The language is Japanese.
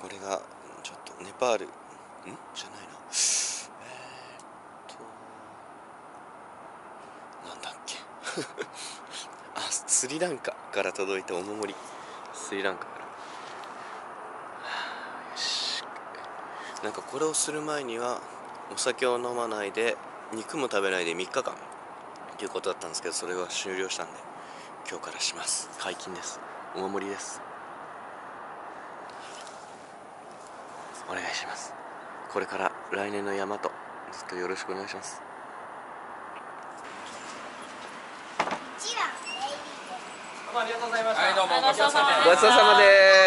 これがちょっとネパール。ん？じゃないな。えー、っとなんだっけ。あスリランカから届いたお守り。スリランカから。よし。なんかこれをする前にはお酒を飲まないで肉も食べないで3日間。ということだったんですけどそれは終了したんで今日からします。解禁です。お守りです。お願いします。これから来年の山とずっとよろしくお願いします。一番どうもありがとうございました。ごちそうさまです